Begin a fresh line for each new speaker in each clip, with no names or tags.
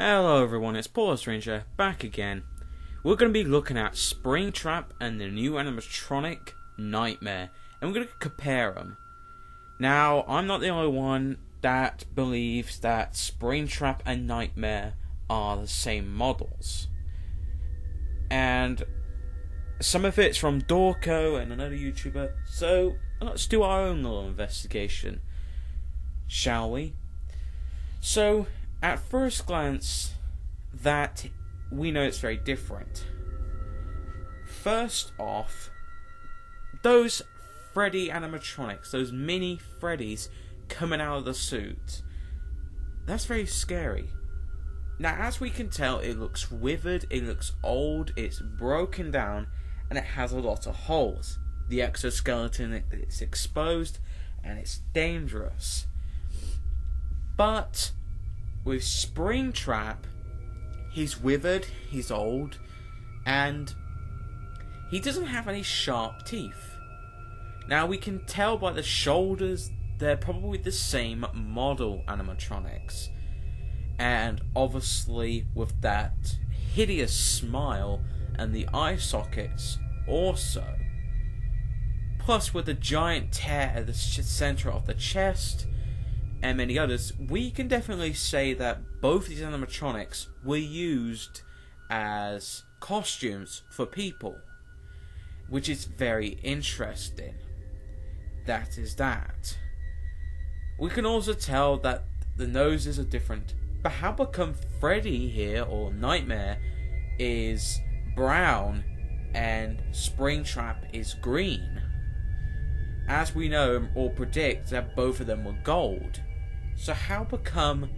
Hello everyone, it's Polis Ranger back again. We're going to be looking at Springtrap and the new animatronic Nightmare, and we're going to compare them. Now, I'm not the only one that believes that Springtrap and Nightmare are the same models. And some of it's from Dawko and another YouTuber, so let's do our own little investigation, shall we? So, at first glance, that we know it's very different. First off, those Freddy animatronics, those mini Freddys coming out of the suit, that's very scary. Now, as we can tell, it looks withered, it looks old, it's broken down, and it has a lot of holes. The exoskeleton is exposed, and it's dangerous. But with Springtrap, he's withered, he's old, and he doesn't have any sharp teeth. Now we can tell by the shoulders they're probably the same model animatronics. And obviously with that hideous smile and the eye sockets also. Plus with the giant tear at the center of the chest and many others, we can definitely say that both these animatronics were used as costumes for people, which is very interesting. That is that. We can also tell that the noses are different, but how become Freddy here or Nightmare is brown and Springtrap is green? As we know or predict that both of them were gold. So how become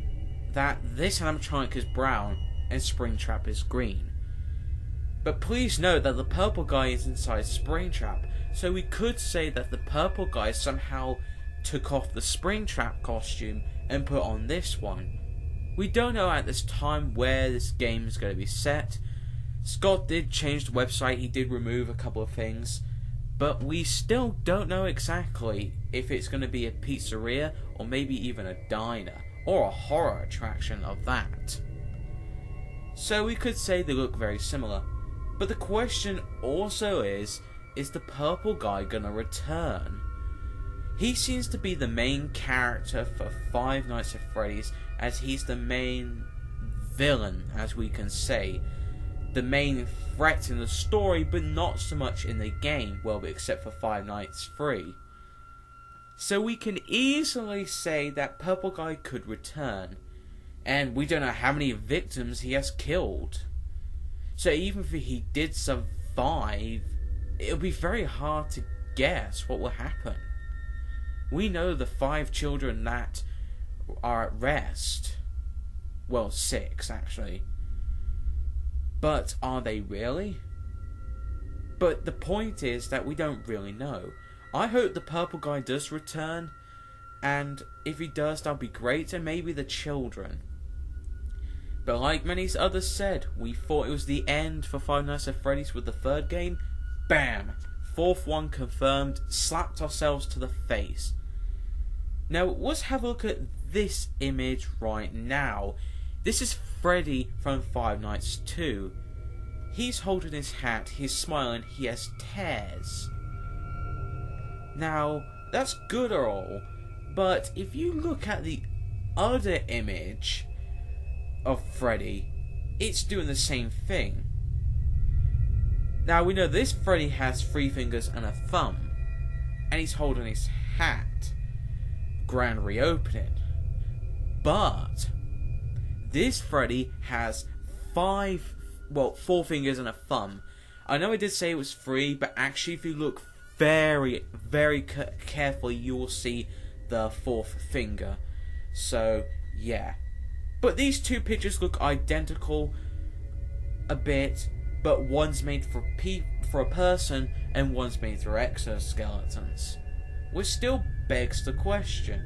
that this animatronic is brown and Springtrap is green? But please note that the purple guy is inside Springtrap, so we could say that the purple guy somehow took off the Springtrap costume and put on this one. We don't know at this time where this game is going to be set. Scott did change the website, he did remove a couple of things, but we still don't know exactly if it's going to be a pizzeria or maybe even a diner or a horror attraction of that. So we could say they look very similar. But the question also is is the purple guy going to return? He seems to be the main character for Five Nights at Freddy's as he's the main villain, as we can say the main threat in the story, but not so much in the game, well, except for Five Nights Free. So we can easily say that Purple Guy could return, and we don't know how many victims he has killed. So even if he did survive, it'll be very hard to guess what will happen. We know the five children that are at rest. Well, six, actually but are they really? But the point is that we don't really know. I hope the purple guy does return, and if he does, that'll be great, and maybe the children. But like many others said, we thought it was the end for Five Nights at Freddy's with the third game. Bam! Fourth one confirmed, slapped ourselves to the face. Now, let's have a look at this image right now. This is Freddy from Five Nights 2. He's holding his hat, he's smiling, he has tears. Now, that's good or all, but if you look at the other image of Freddy, it's doing the same thing. Now we know this Freddy has three fingers and a thumb, and he's holding his hat. Grand reopening. But this Freddy has five, well, four fingers and a thumb. I know I did say it was three, but actually, if you look very, very carefully, you will see the fourth finger. So, yeah. But these two pictures look identical a bit, but one's made for pe- for a person and one's made for exoskeletons. Which still begs the question.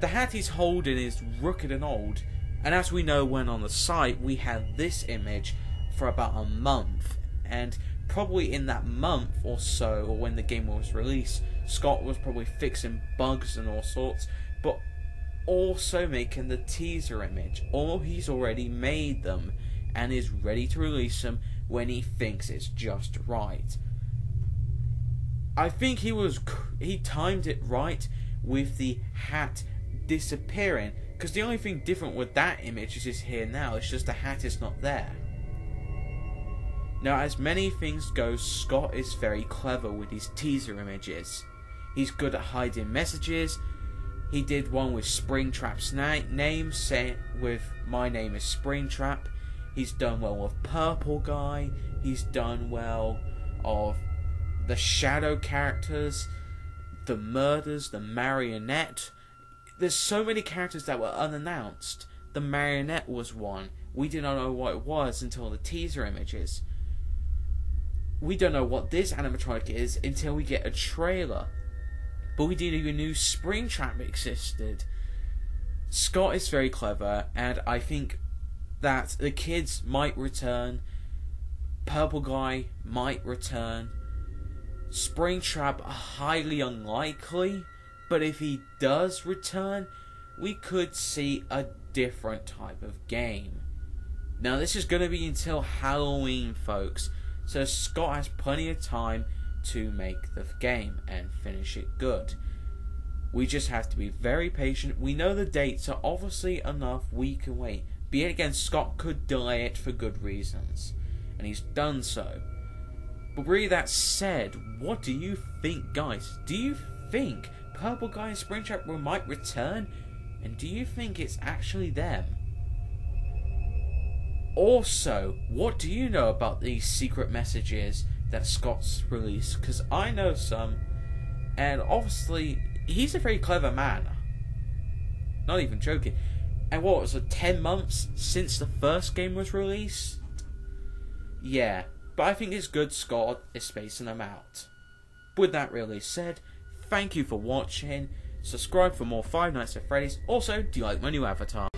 The hat he's holding is rugged and old, and as we know, when on the site, we had this image for about a month, and probably in that month or so, or when the game was released, Scott was probably fixing bugs and all sorts. But also making the teaser image, or he's already made them and is ready to release them when he thinks it's just right. I think he was he timed it right with the hat disappearing because the only thing different with that image is it's here now. It's just the hat is not there. Now, as many things go, Scott is very clever with his teaser images. He's good at hiding messages. He did one with Springtrap's na- name, say with "My name is Springtrap." He's done well with Purple Guy. He's done well of the shadow characters, the murders, the marionette. There's so many characters that were unannounced. The marionette was one. We did not know what it was until the teaser images. We don't know what this animatronic is until we get a trailer. But we didn't even knew Springtrap existed. Scott is very clever, and I think that the kids might return. Purple Guy might return. Springtrap highly unlikely, but if he does return, we could see a different type of game. Now, this is going to be until Halloween, folks, so Scott has plenty of time to make the game and finish it good. We just have to be very patient. We know the dates are obviously enough we can wait. Be it again, Scott could delay it for good reasons, and he's done so. But really, that said, what do you think, guys? Do you think Purple Guy and Springtrap might return? And do you think it's actually them? Also, what do you know about these secret messages that Scott's released? Because I know some, and obviously, he's a very clever man. Not even joking. And what was it, 10 months since the first game was released? Yeah, but I think it's good Scott is spacing them out. With that really said, thank you for watching. Subscribe for more Five Nights at Freddy's. Also, do you like my new avatar?